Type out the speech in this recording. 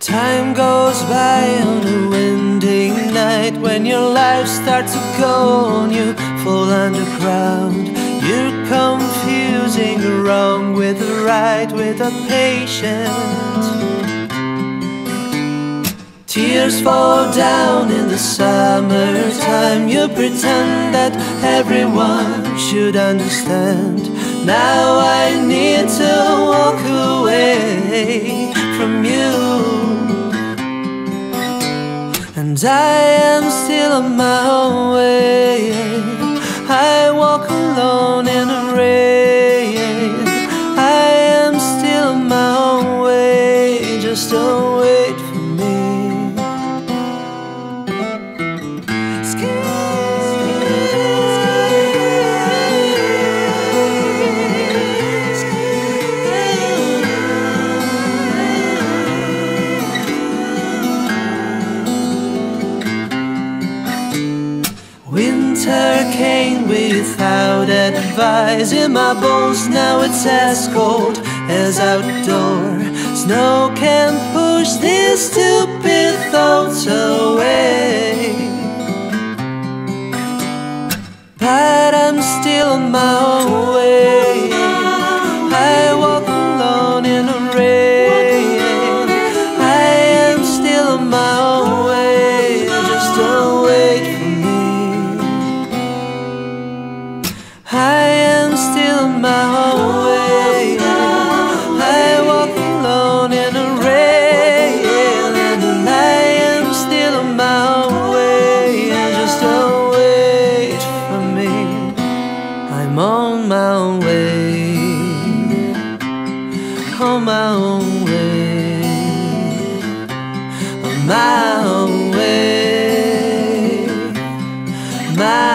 Time goes by on a windy night when your life starts to go and you fall underground. You're confusing the wrong with the right with the patient. Tears fall down in the summertime. You pretend that everyone should understand. Now I need to walk away from you. And I am still on my own way. I walk alone in the rain. I am still on my own way. Just don't came without advice in my bones. Now it's as cold as outdoor. Snow can push these stupid thoughts away. But I'm still on my own on my way, on my own way, on my own way, my